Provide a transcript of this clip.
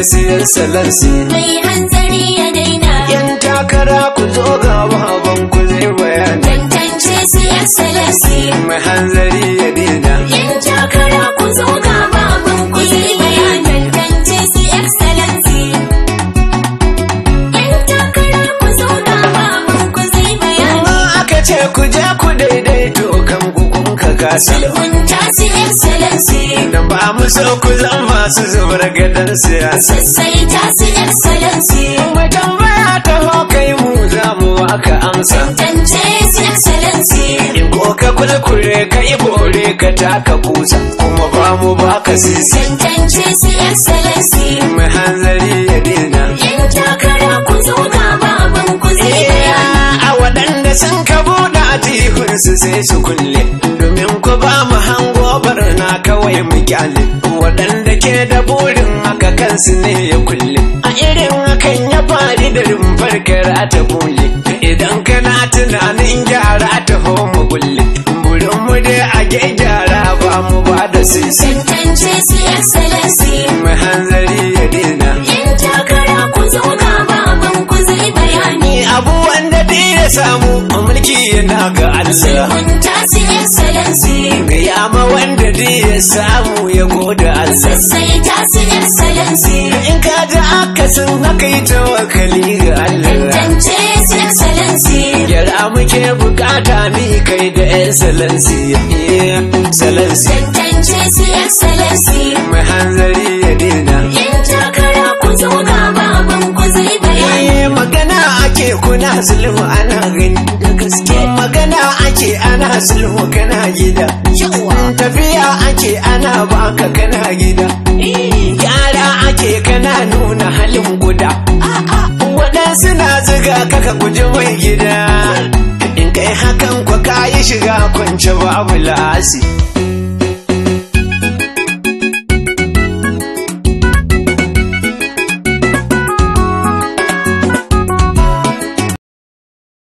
excellency mai hanzari ya daina. Yan takara ku zo ga baban ku zai bayani. Tantance su. Excellency mai hanzari ya dina yan takara ku zo ga baban ku zai bayanan tantance su. Excellency yan takara ku zo ga baban ku zai bayani. Aka ce ku je ku ku ka sulhunta su excellency. Dan ba mu so ku zan masu zubar gadon siyasa. Sassaita su excellency. Mai tambaya ta ho kai mu za mu waƙa amsa. Tantance su excellency. In ko ka kulkure ka yi bore ka taka kusa. Kuma ba mu baka sisi. Tantance su excellency. Mai hanzari ya dina yan takara ku zo ga baban ku zai bayani. a waɗanda sun ka buɗe atihunsu sai su kulle. Domin ku ba mu hango barna kawai mu ƙyale. Waɗanda ke da burin haka kansu ne ya kulle. A irin hakan ya fari da rumfar kara ta kulle idan kana tunanin gyara ta mu kulle burin mu dai a gyara ba mu ba da sisi. Tantance hanzari ya dina yan takara ku zo ga baban ku zai bayani. Abu wanda dai ya samu mulki yana ga Allah. Gaya ma wanda dai ya samu ya goda Allah sassaita su excellency. In ka ji akasin haka yi tawakali ga Allah. Tantance su excellency. Gyara muke buƙata ni kai da excellency. Excellency. Tantance su excellency. Ake kuna zulmu ana gani. Da gaske. Magana ake ana zulmu kana gida. Tafiya ake ana baka kana gida. Gyara ake kana nuna halin guda. Waɗansu na ziga kaka guji mai gida. In kai hakan kwa kayi shiga kwance babu la'asi.